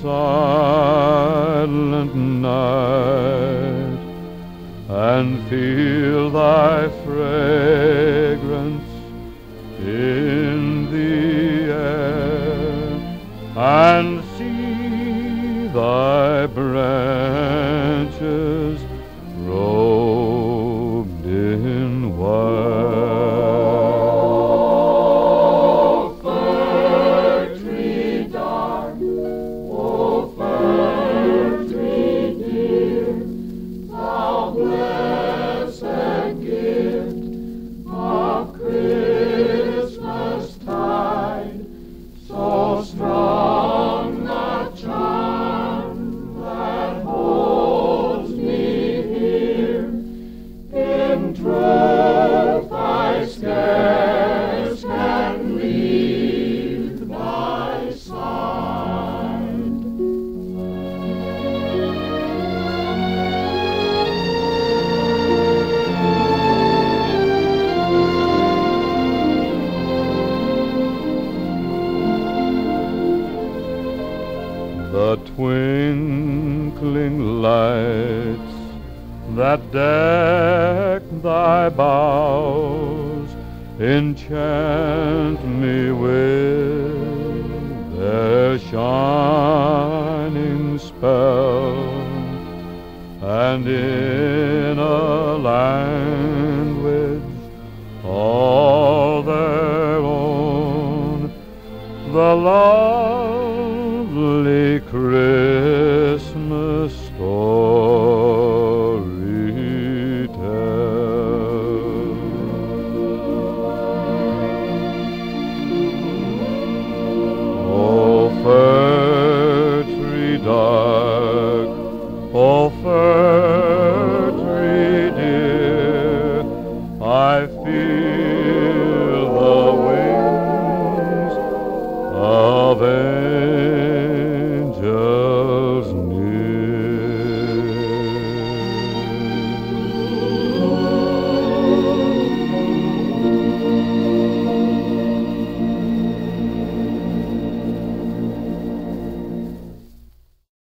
silent night and feel thy fragrance in the air and see thy branches so The twinkling lights that deck thy boughs enchant me with their shining spell, and in a language all their own the lovely offer